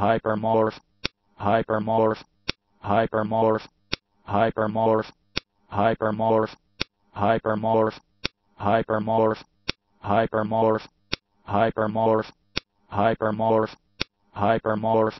hypermorph, hypermorph, hypermorph, hypermorph, hypermorph, hypermorph, hypermorph, hypermorph, hypermorph, hypermorph, hypermorph,